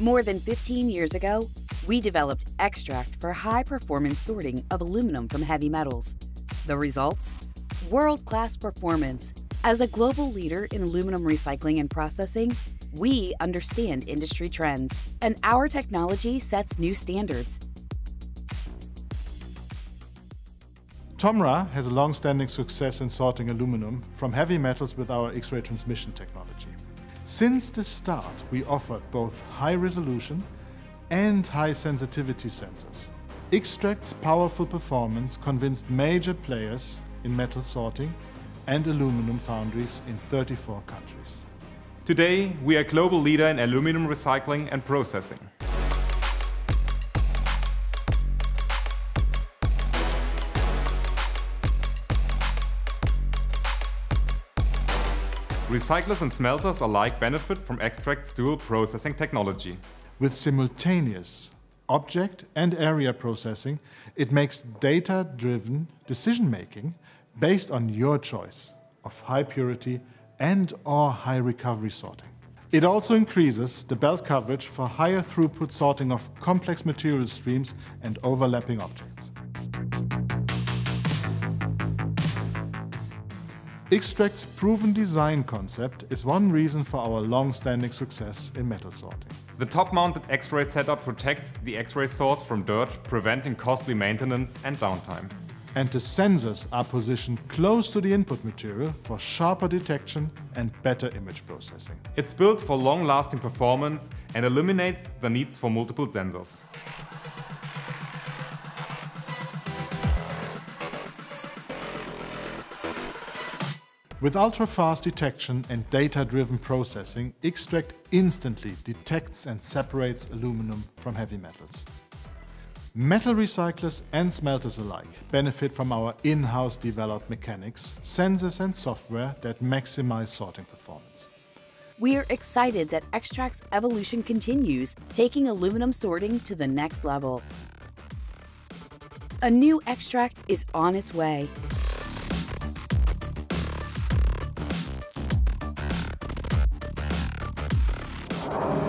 More than 15 years ago, we developed X-TRACT for high performance sorting of aluminum from heavy metals. The results? World class performance. As a global leader in aluminum recycling and processing, we understand industry trends, and our technology sets new standards. TOMRA has a long-standing success in sorting aluminum from heavy metals with our X-ray transmission technology. Since the start, we offered both high resolution and high sensitivity sensors. X-TRACT's powerful performance convinced major players in metal sorting and aluminum foundries in 34 countries. Today, we are a global leader in aluminum recycling and processing. Recyclers and smelters alike benefit from X-TRACT's dual processing technology. With simultaneous object and area processing, it makes data-driven decision-making based on your choice of high purity and or high recovery sorting. It also increases the belt coverage for higher throughput sorting of complex material streams and overlapping objects. X-TRACT's proven design concept is one reason for our long-standing success in metal sorting. The top-mounted X-ray setup protects the X-ray source from dirt, preventing costly maintenance and downtime. And the sensors are positioned close to the input material for sharper detection and better image processing. It's built for long-lasting performance and eliminates the needs for multiple sensors. With ultra-fast detection and data-driven processing, X-TRACT instantly detects and separates aluminum from heavy metals. Metal recyclers and smelters alike benefit from our in-house developed mechanics, sensors and software that maximize sorting performance. We're excited that X-TRACT's evolution continues, taking aluminum sorting to the next level. A new X-TRACT is on its way. you